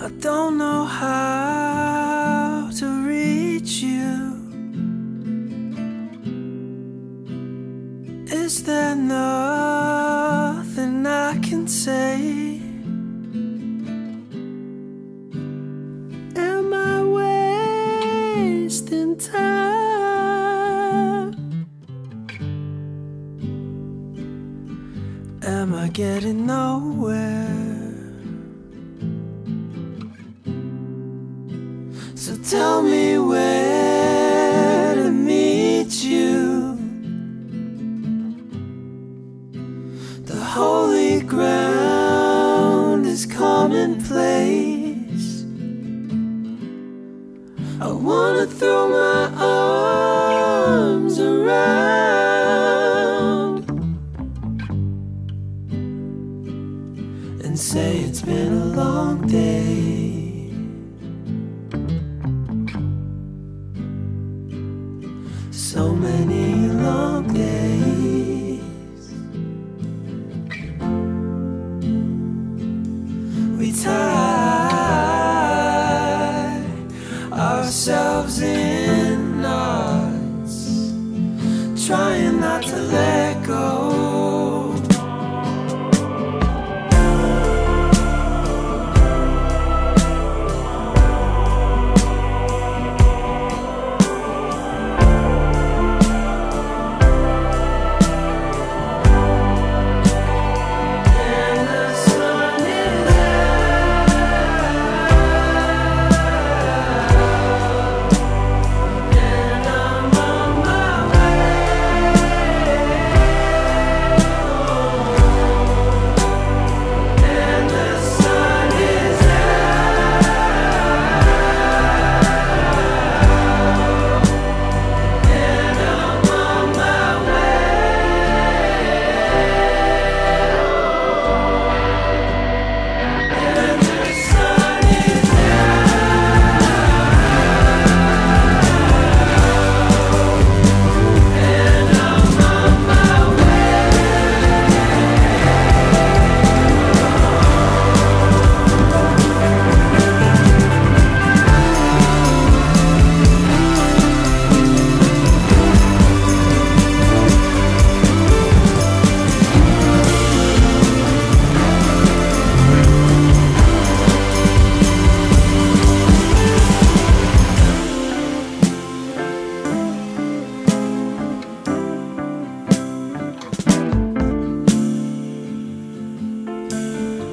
I don't know how to reach you. Is there nothing I can say? Am I wasting time? Am I getting nowhere? Commonplace. I wanna throw my arms around and say it's been a long day. So many We tie ourselves in knots, trying not to let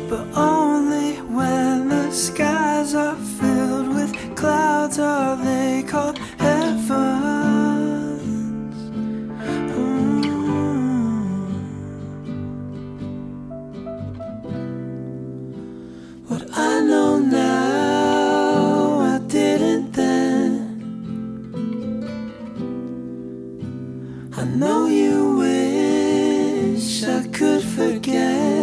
but only when the skies are filled with clouds are they called heavens. Mm. What I know now, I didn't then. I know you wish I could forget.